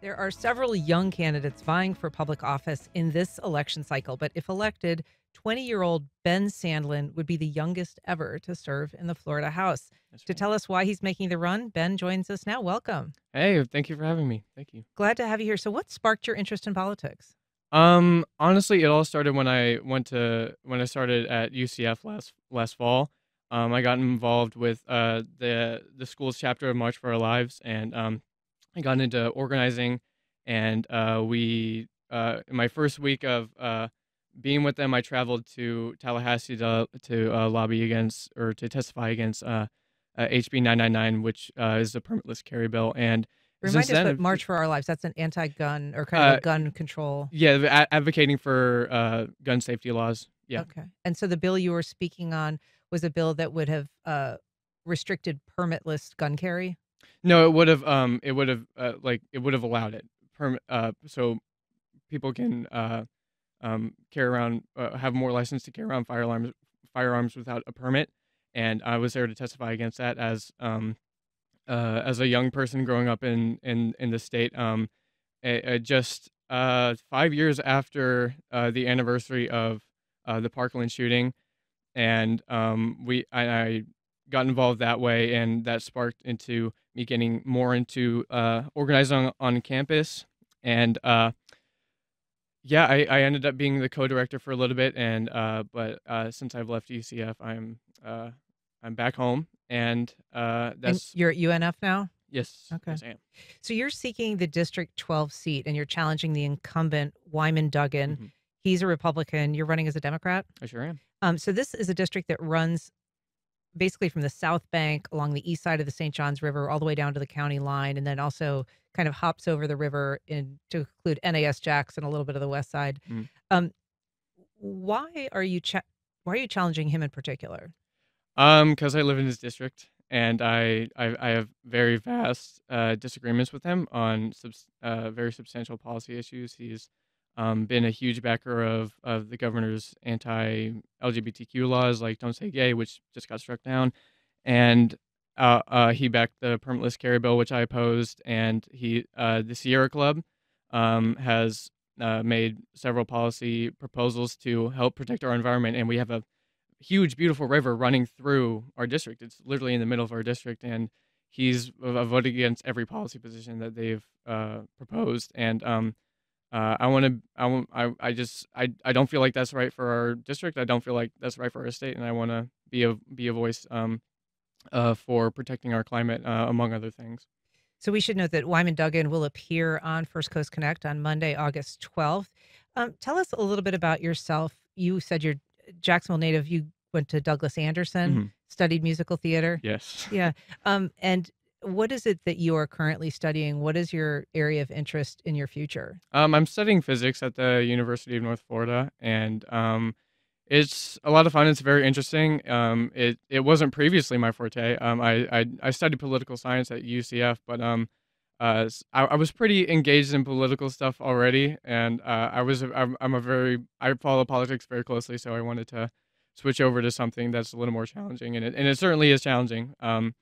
There are several young candidates vying for public office in this election cycle, but if elected, 20 year old Ben Sandlin would be the youngest ever to serve in the Florida House. That's To right. tell us why he's making the run, Ben joins us now. Welcome. Hey, thank you for having me. Thank you. Glad to have you here. So, what sparked your interest in politics? Um, honestly, it all started when I went to when I started at UCF last last fall. Um, I got involved with uh the the school's chapter of March for Our Lives, and um, I got into organizing, and uh, we uh in my first week of uh being with them, I traveled to Tallahassee to to uh, lobby against or to testify against uh, uh HB 999, which uh, is the permitless carry bill, and Remind us what March for Our Lives. That's an anti-gun or kind of Uh, a gun control. Yeah, advocating for uh, gun safety laws. Yeah. Okay. And so the bill you were speaking on was a bill that would have uh, restricted permitless gun carry. No, it would have. Um, it would have. Uh, like it would have allowed it. Perm. Uh, so people can uh, um, carry around, uh, have more license to carry around firearms, firearms without a permit. And I was there to testify against that as um, uh, as a young person growing up in in in the state. Um, it, it just uh, five years after uh, the anniversary of uh, the Parkland shooting, and um, we I, I got involved that way, and that sparked into me getting more into uh, organizing on, on campus, and uh, yeah, I, I ended up being the co-director for a little bit, and uh, but uh, since I've left UCF, I'm uh, I'm back home, and uh, And that's you're at UNF now. yes, Okay. yes, I am. So you're seeking the District 12 seat and you're challenging the incumbent Wyman Duggan. Mhm. He's a Republican. You're running as a Democrat. I sure am. Um, so this is a district that runs basically from the South Bank along the east side of the St. Johns River all the way down to the county line, and then also kind of hops over the river in to include NAS Jackson, a little bit of the west side. Mm. Um, why are you cha- why are you challenging him in particular? Um, because I live in his district, and I I, I have very vast uh, disagreements with him on subs- uh, very substantial policy issues. He's um, been a huge backer of of the governor's anti-LGBTQ laws, like "Don't Say Gay," which just got struck down, and uh, uh, he backed the permitless carry bill, which I opposed, and he uh, the Sierra Club um, has uh, made several policy proposals to help protect our environment, and we have a huge, beautiful river running through our district. It's literally in the middle of our district, and he's voted against every policy position that they've uh, proposed. And um, uh, I want to, I want, I, I just, I, I don't feel like that's right for our district. I don't feel like that's right for our state, and I want to be a be a voice um, uh, for protecting our climate, uh, among other things. So we should note that Wyman Duggan will appear on First Coast Connect on Monday, August 12th. Um, tell us a little bit about yourself. You said you're Jacksonville native. You went to Douglas Anderson, Mhm. studied musical theater. Yes. Yeah. Um, and what is it that you are currently studying? What is your area of interest in your future? Um, I'm studying physics at the University of North Florida, and um, it's a lot of fun. It's very interesting. Um, it it wasn't previously my forte. Um, I, I I studied political science at UCF, but um, uh, I, I was pretty engaged in political stuff already, and uh, I was I'm, I'm a very I follow politics very closely, so I wanted to switch over to something that's a little more challenging, and it and it certainly is challenging. Um,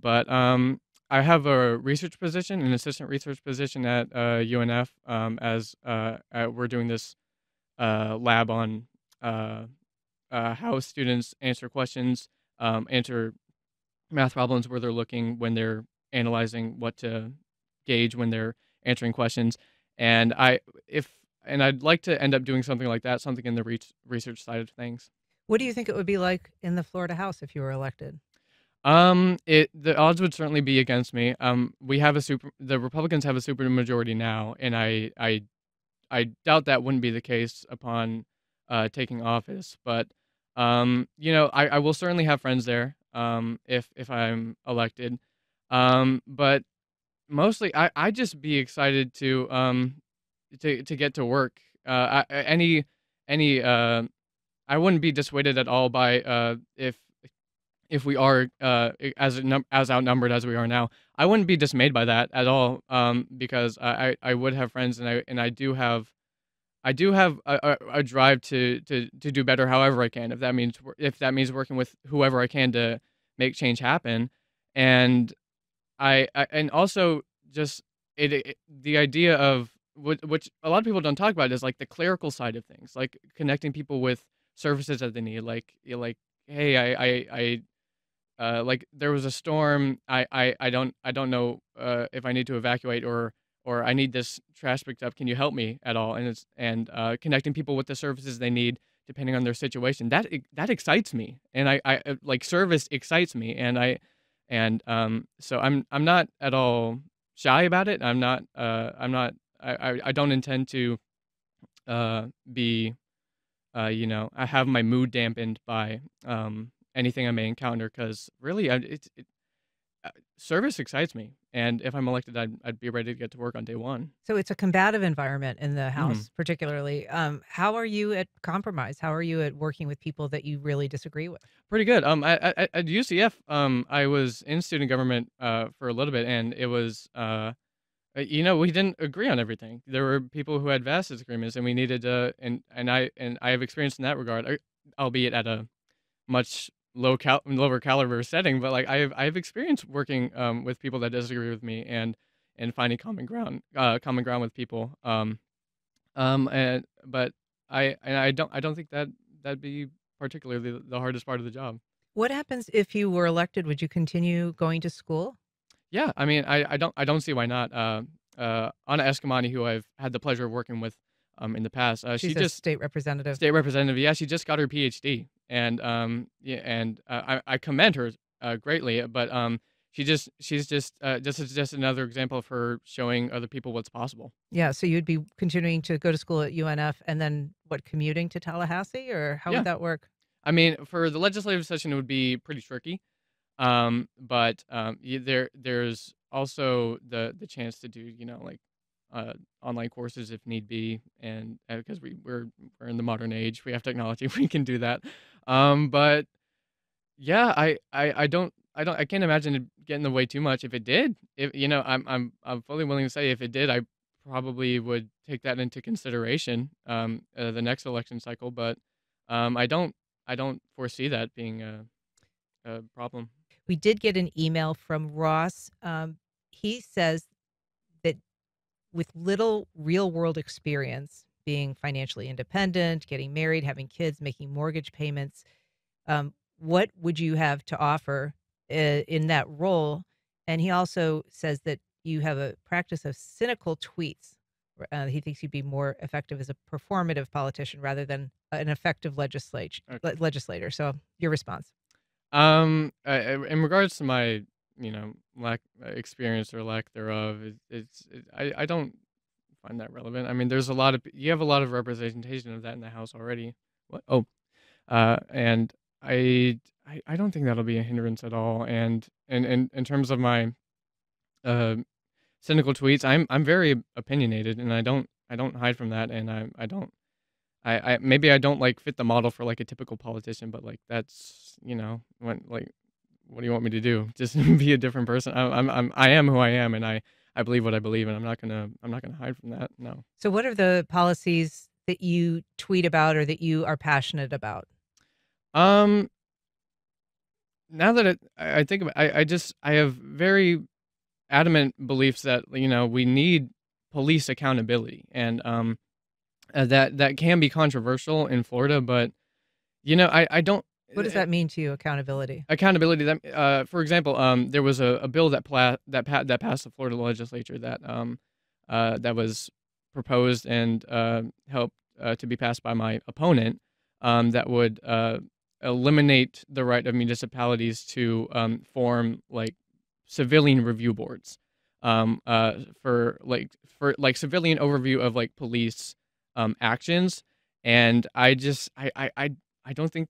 but um, I have a research position, an assistant research position at uh, UNF, um, as uh, we're doing this uh, lab on uh, uh, how students answer questions, um, answer math problems where they're looking when they're analyzing what to gauge when they're answering questions. And I, if, and I'd like to end up doing something like that, something in the re- research side of things. What do you think it would be like in the Florida House if you were elected? Um, it the odds would certainly be against me. Um, we have a super. The Republicans have a super majority now, and I I I doubt that wouldn't be the case upon uh taking office. But um, you know, I I will certainly have friends there. Um, if if I'm elected. Um, but mostly I I just be excited to um to to get to work. Uh, I, any any uh, I wouldn't be dissuaded at all by uh if if we are uh, as as outnumbered as we are now, I wouldn't be dismayed by that at all. Um, because I, I would have friends and I and I do have, I do have a, a, drive to, to to do better however I can. If that means if that means working with whoever I can to make change happen, and I, I and also just it, it the idea of which, which a lot of people don't talk about is like the clerical side of things, like connecting people with services that they need. Like like hey, I I, I uh, like there was a storm. I, I, I don't I don't know uh, if I need to evacuate or or I need this trash picked up. Can you help me at all? And it's and uh, connecting people with the services they need depending on their situation. That that excites me, and I, I uh, like service excites me, and I and um so I'm I'm not at all shy about it. I'm not uh I'm not I I, I don't intend to uh be uh you know I have my mood dampened by um anything I may encounter because really, I, it, it uh, service excites me, and if I'm elected, I'd, I'd be ready to get to work on day one. So it's a combative environment in the. House, particularly. Um, how are you at compromise? How are you at working with people that you really disagree with? Pretty good. Um, I, I, at UCF, um, I was in student government uh for a little bit, and it was uh, uh, you know, we didn't agree on everything. There were people who had vast disagreements, and we needed to, and and I and I have experience in that regard, albeit at a much low cal- lower caliber setting, but like I have I have experience working um, with people that disagree with me and and finding common ground uh, common ground with people. Um, um, and but I and I don't I don't think that that'd be particularly the, hardest part of the job. What happens if you were elected? Would you continue going to school? Yeah, I mean I, I don't I don't see why not. Uh, uh, Anna Eskamani, who I've had the pleasure of working with um, in the past, uh, she She's a just state representative. State representative. Yeah, she just got her PhD, and um, yeah, and uh, I I commend her uh, greatly. But um, she just she's just uh, this is just another example of her showing other people what's possible. Yeah, so you'd be continuing to go to school at UNF and then what, commuting to Tallahassee, or how Yeah, would that work? I mean, for the legislative session, it would be pretty tricky. Um, but um, there there's also the the chance to do you know like uh online courses if need be, and because we we're we're in the modern age, we have technology, we can do that. Um, but Yeah, I, I, I don't I don't I can't imagine it getting in the way too much. If it did, if you know, I'm I'm I'm fully willing to say if it did, I probably would take that into consideration um uh, the next election cycle. But um I don't I don't foresee that being a a problem. We did get an email from Ross. Um, he says with little real world experience, being financially independent, getting married, having kids, making mortgage payments, um, what would you have to offer uh, in that role? And he also says that you have a practice of cynical tweets. Uh, he thinks you'd be more effective as a performative politician rather than an effective legislator. Okay. legislator. So, your response. Um, uh, in regards to my you know lack uh, experience or lack thereof, it, it's it, I I don't find that relevant. I mean, there's a lot of you have a lot of representation of that in the House already. What? Oh, uh, and I, I I don't think that'll be a hindrance at all. And and and in terms of my uh cynical tweets, I'm I'm very opinionated, and I don't I don't hide from that, and I I don't. I, I maybe I don't like fit the model for like a typical politician, but like that's you know when like what do you want me to do? Just be a different person. I, I'm I'm I am who I am, and I I believe what I believe, and I'm not gonna I'm not gonna hide from that. No. So, what are the policies that you tweet about or that you are passionate about? Um. Now that it, I I think about, I I just I have very adamant beliefs that you know we need police accountability, and um uh, that that can be controversial in Florida, but you know I I don't What does that mean to you, accountability? accountability that uh for example um there was a, a bill that pla- that pa- that passed the Florida legislature that um uh that was proposed and uh helped uh, to be passed by my opponent um that would uh eliminate the right of municipalities to um form like civilian review boards um uh for like for like civilian overview of like police um actions and I just I I I, I don't think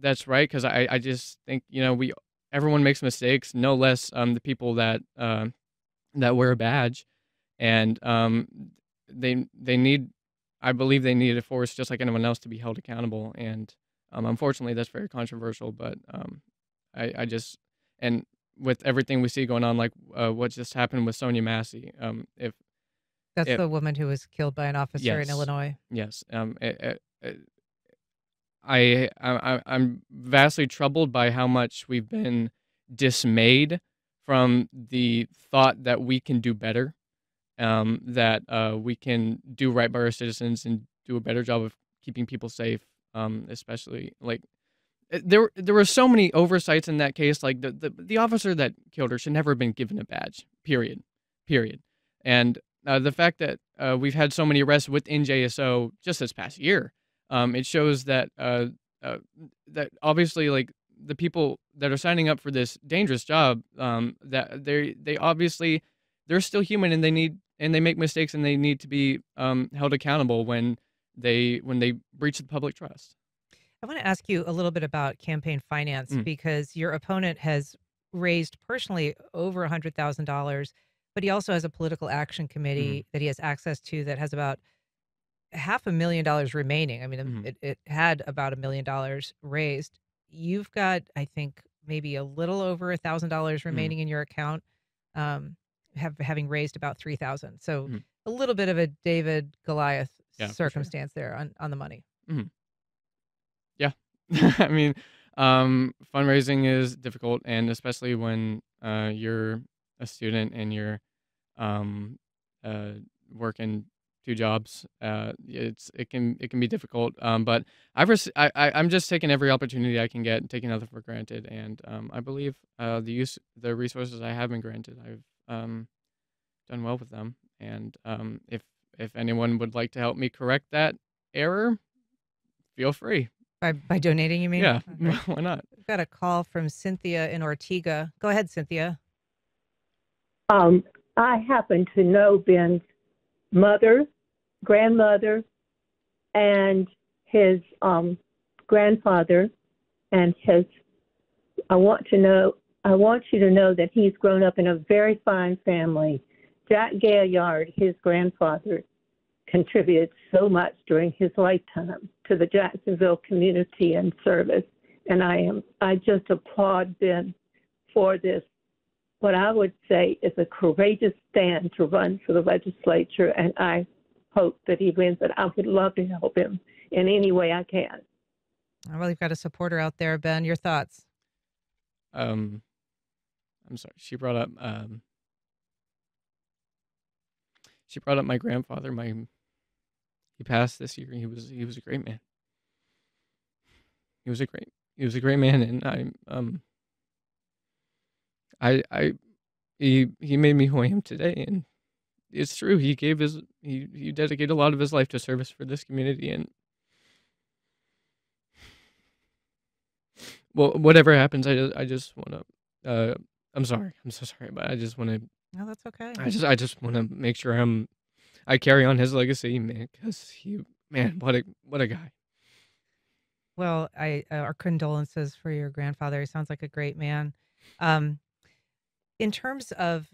that's right because I I just think you know we everyone makes mistakes, no less um the people that um that wear a badge, and um they they need I believe they need a force just like anyone else to be held accountable, and um unfortunately that's very controversial, but um I I just and with everything we see going on like uh, what just happened with Sonya Massey um if That's if the woman who was killed by an officer in Illinois. yes um it, it, it, I, I I'm vastly troubled by how much we've been dismayed from the thought that we can do better. um, that uh, we can do right by our citizens and do a better job of keeping people safe, um, especially like uh, there there were so many oversights in that case. Like the, the the officer that killed her should never have been given a badge. Period. Period. And uh, the fact that uh, we've had so many arrests within JSO just this past year, um, it shows that uh, uh, that obviously like the people that are signing up for this dangerous job, um, that they they obviously they're still human and they need and they make mistakes and they need to be um, held accountable when they when they breach the public trust. I want to ask you a little bit about campaign finance Mm. because your opponent has raised personally over a $100,000, but he also has a political action hmm committee that he has access to that has about half a million dollars remaining. I mean, um, hmm it, it had about a million dollars raised. You've got, I think, maybe a little over a thousand dollars hmm remaining in your account, um, have having raised about three thousand. So hmm a little bit of a David Goliath Yeah, for sure. circumstance there on on the money. hmm Yeah, I mean, um, fundraising is difficult, and especially when uh, you're a student and you're um, uh, working two jobs. Uh, it's it can it can be difficult. Um, but I've rec- I, I I'm just taking every opportunity I can get, and taking nothing for granted. And um, I believe uh, the use the resources I have been granted, I've um, done well with them. And um, if if anyone would like to help me correct that error, feel free. By by donating, you mean? Yeah, Okay. why not? We've got a call from Cynthia in Ortega. Go ahead, Cynthia. Um, I happen to know Ben's mother, grandmother, and his um, grandfather, and his. I want to know. I want you to know that he's grown up in a very fine family. Jack Gaillard, his grandfather, contributed so much during his lifetime to the Jacksonville community and service, and I am. I just applaud Ben for this what I would say is a courageous stand to run for the legislature, and I hope that he wins. And I would love to help him in any way I can. Well, you've got a supporter out there, Ben. Your thoughts? Um, I'm sorry. She brought up um, she brought up my grandfather. My he passed this year. He was he was a great man. He was a great he was a great man, and I um I I he he made me who I am today, and it's true. He gave his he he dedicated a lot of his life to service for this community, and well, whatever happens, I just I just want to. Uh, I'm sorry. I'm so sorry, but I just want to. No, that's okay. I just I just want to make sure I'm. I carry on his legacy, man, because he man, what a what a guy. Well, I uh, our condolences for your grandfather. He sounds like a great man. Um, in terms of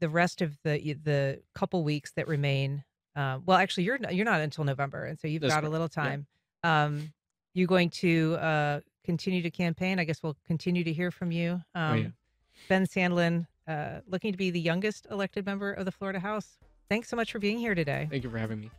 the rest of the the couple weeks that remain, uh, well, actually, you're not, you're not until November, and so you've That's got a little Yeah. time. Um, you going to uh, continue to campaign? I guess we'll continue to hear from you. Oh yeah. Um, ben Sandlin, uh, looking to be the youngest elected member of the Florida House. Thanks so much for being here today. Thank you for having me.